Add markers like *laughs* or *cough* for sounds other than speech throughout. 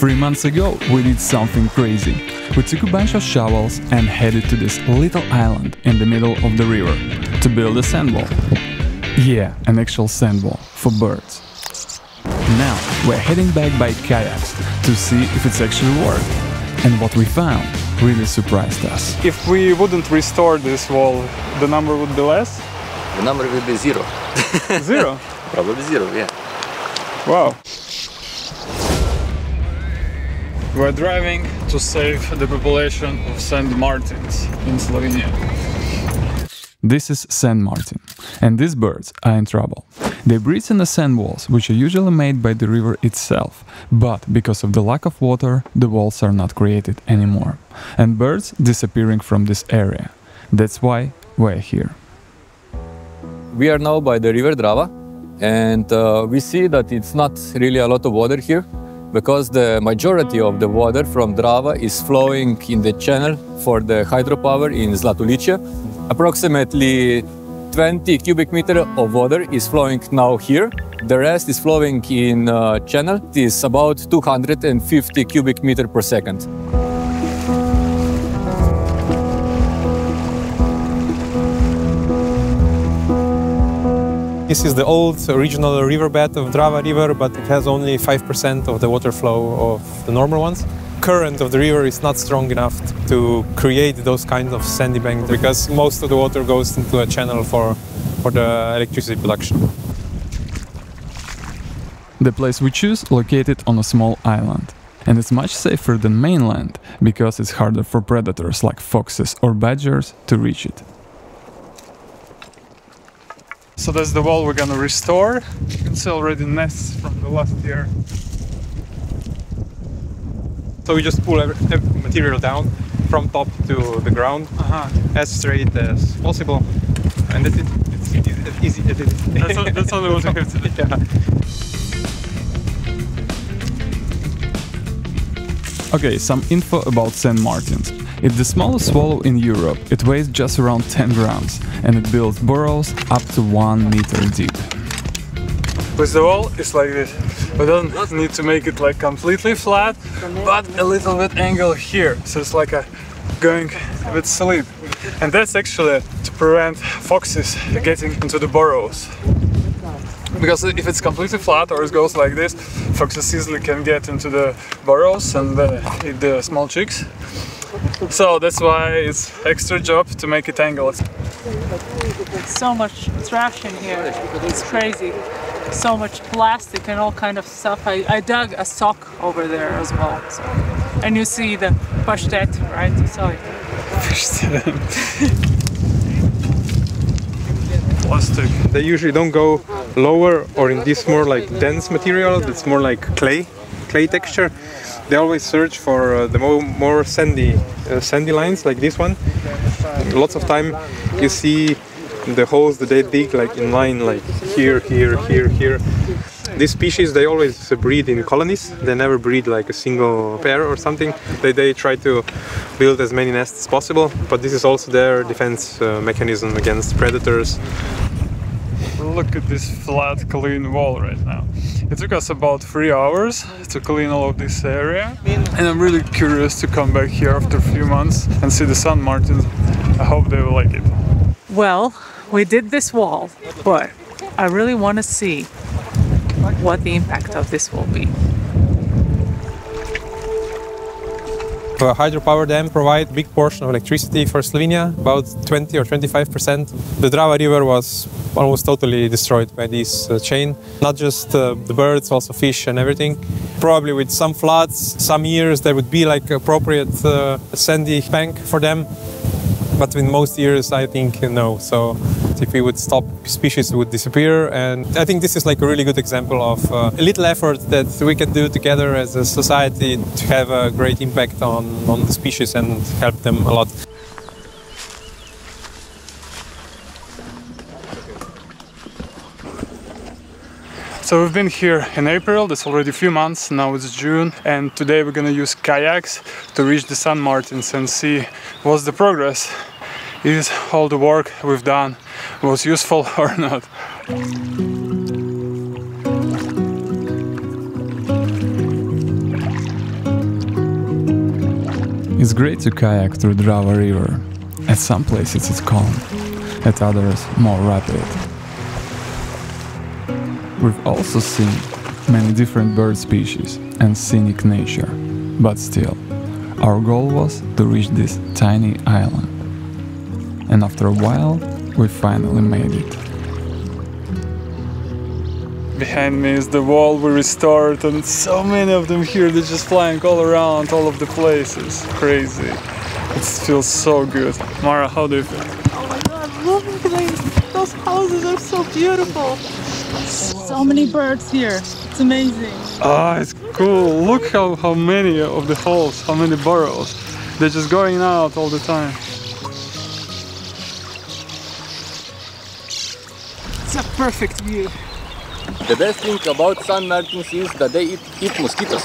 Three months ago, we did something crazy. We took a bunch of shovels and headed to this little island in the middle of the river to build a sand wall. Yeah, an actual sand wall for birds. Now we're heading back by kayaks to see if it's actually worked. And what we found really surprised us. If we wouldn't restore this wall, the number would be less? The number will be zero. Zero? *laughs* Probably zero, yeah. Wow. We're driving to save the population of Sand Martins in Slovenia. This is Sand Martin, and these birds are in trouble. They breed in the sand walls, which are usually made by the river itself, but because of the lack of water, the walls are not created anymore, and birds disappearing from this area. That's why we're here. We are now by the river Drava, and uh, we see that it's not really a lot of water here because the majority of the water from Drava is flowing in the channel for the hydropower in Zlatoličje. Approximately 20 cubic meter of water is flowing now here. The rest is flowing in uh, channel. It is about 250 cubic meter per second. This is the old original riverbed of Drava River, but it has only 5% of the water flow of the normal ones. Current of the river is not strong enough to create those kinds of sandy banks because most of the water goes into a channel for, for the electricity production. The place we choose located on a small island. And it's much safer than mainland because it's harder for predators like foxes or badgers to reach it. So that's the wall we're gonna restore. You can see already nests from the last year. So we just pull every, every material down from top to the ground Uh-huh. as straight as possible. And that's it. It's easy. easy as it is. That's, all- that's only what we have to do. Yeah. Okay, some info about Sand Martin's. It's the smallest swallow in Europe. It weighs just around 10 grams and it builds burrows up to 1 meter deep. With the wall, it's like this. We don't need to make it like completely flat, but a little bit angle here. So it's like a going with sleep. And that's actually to prevent foxes getting into the burrows. Because if it's completely flat or it goes like this, foxes easily can get into the burrows and uh, eat the small chicks. So that's why it's extra job to make it angled. so much trash in here. It's crazy. So much plastic and all kind of stuff. I, I dug a sock over there as well. So. And you see the pashtet, right? You saw it. *laughs* Plastic. They usually don't go lower or in this more like dense material that's more like clay, clay texture. They always search for uh, the more, more sandy, uh, sandy lines like this one. Lots of time you see the holes that they dig like in line like here, here, here, here. These species they always breed in colonies. They never breed like a single pair or something. They, they try to build as many nests as possible, but this is also their defense uh, mechanism against predators Look at this flat, clean wall right now. It took us about three hours to clean all of this area, and I'm really curious to come back here after a few months and see the Sand Martins. I hope they will like it. Well, we did this wall, but I really want to see what the impact of this will be. A hydropower dam provide big portion of electricity for Slovenia, about 20 or 25 percent. The Drava River was almost totally destroyed by this uh, chain. Not just uh, the birds, also fish and everything. Probably with some floods, some years there would be like appropriate uh, sandy bank for them. But in most years, I think no. So if we would stop, species would disappear. And I think this is like a really good example of uh, a little effort that we can do together as a society to have a great impact on, on the species and help them a lot. So we've been here in April, that's already a few months, now it's June, and today we're gonna use kayaks to reach the Sand Martins and see what's the progress. Is all the work we've done was useful *laughs* or not? It's great to kayak through Drava River. At some places it's calm, at others more rapid. We've also seen many different bird species and scenic nature, but still, our goal was to reach this tiny island. And after a while, we finally made it. Behind me is the wall we restored, and so many of them here. They're just flying all around, all of the places. Crazy. It feels so good. Mara, how do you feel? Oh my god, look at these. Those houses are so beautiful. So many birds here. It's amazing. Ah, it's cool. Look how, how many of the holes, how many burrows. They're just going out all the time. It's a perfect view. The best thing about Sand Martins is that they eat, eat mosquitoes.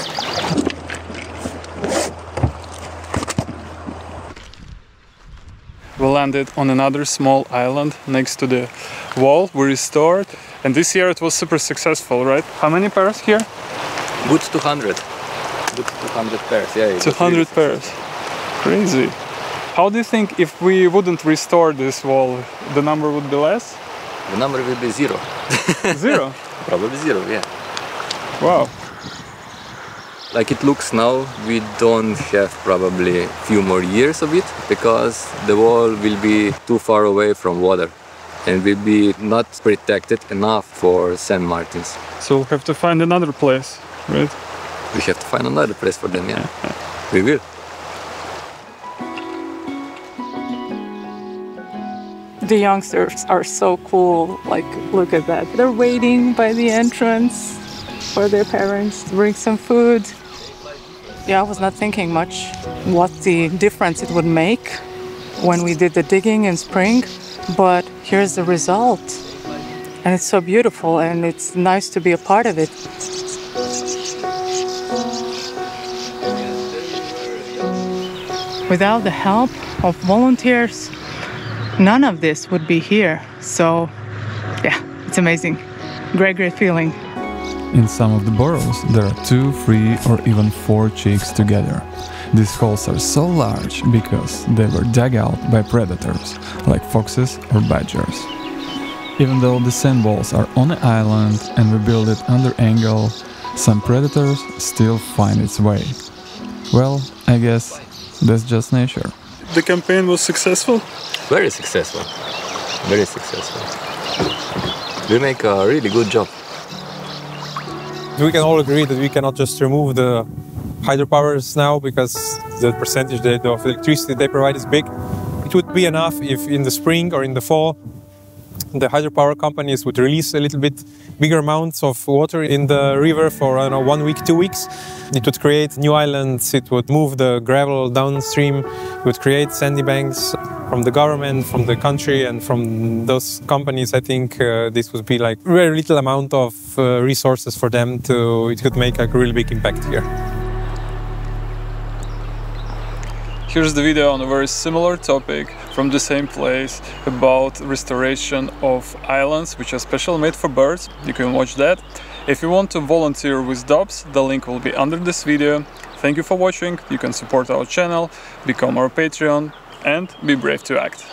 We landed on another small island next to the wall we restored. And this year it was super successful, right? How many pairs here? Good 200. Good 200 pairs, yeah. 200 really pairs. Crazy. How do you think if we wouldn't restore this wall, the number would be less? The number will be zero. Zero. Probably zero, yeah. Wow. Like it looks now, we don't have probably a few more years of it because the wall will be too far away from water and will be not protected enough for Sand Martins. So we'll have to find another place, right? We have to find another place for them, yeah. we will. The youngsters are so cool. Like, look at that. They're waiting by the entrance for their parents to bring some food. Yeah, I was not thinking much what the difference it would make when we did the digging in spring, but here's the result. And it's so beautiful and it's nice to be a part of it. Without the help of volunteers, none of this would be here. So, yeah, it's amazing. Great, great feeling. In some of the burrows, there are two, three, or even four chicks together. These holes are so large because they were dug out by predators, like foxes or badgers. Even though the sand balls are on the island and we build it under angle, some predators still find its way. Well, I guess that's just nature. The campaign was successful. Very successful. Very successful. We make a really good job. We can all agree that we cannot just remove the hydropowers now because the percentage of electricity they provide is big. It would be enough if in the spring or in the fall the hydropower companies would release a little bit bigger amounts of water in the river for know one week, two weeks. It would create new islands. It would move the gravel downstream. It would create sandy banks. From the government, from the country, and from those companies, I think uh, this would be like very little amount of uh, resources for them to. It could make a really big impact here. Here's the video on a very similar topic from the same place about restoration of islands which are special made for birds. You can watch that. If you want to volunteer with DOPPS, the link will be under this video. Thank you for watching. You can support our channel, become our Patreon and be brave to act.